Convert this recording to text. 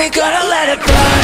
We're gonna let it go